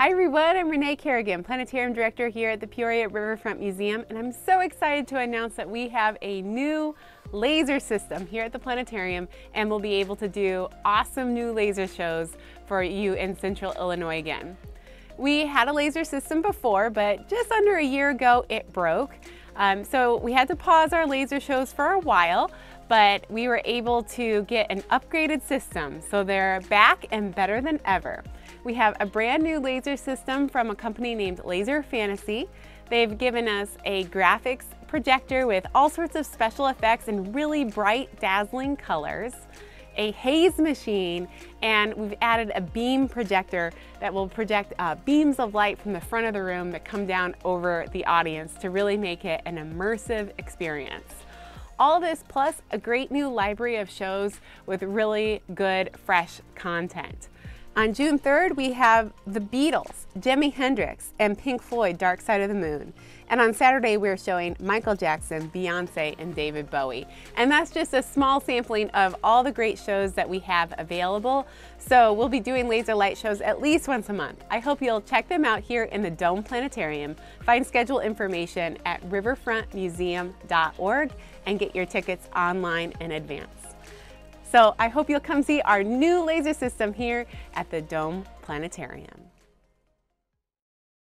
Hi everyone, I'm Renee Kerrigan, Planetarium Director here at the Peoria Riverfront Museum, and I'm so excited to announce that we have a new laser system here at the planetarium and we'll be able to do awesome new laser shows for you in Central Illinois again. We had a laser system before, but just under a year ago it broke. Um, so we had to pause our laser shows for a while, but we were able to get an upgraded system. So they're back and better than ever. We have a brand new laser system from a company named Laser Fantasy. They've given us a graphics projector with all sorts of special effects and really bright, dazzling colors a haze machine, and we've added a beam projector that will project uh, beams of light from the front of the room that come down over the audience to really make it an immersive experience. All this plus a great new library of shows with really good, fresh content. On June 3rd, we have The Beatles, Jimi Hendrix, and Pink Floyd, Dark Side of the Moon. And on Saturday, we're showing Michael Jackson, Beyonce, and David Bowie. And that's just a small sampling of all the great shows that we have available. So we'll be doing laser light shows at least once a month. I hope you'll check them out here in the Dome Planetarium. Find schedule information at riverfrontmuseum.org and get your tickets online in advance. So I hope you'll come see our new laser system here at the Dome Planetarium.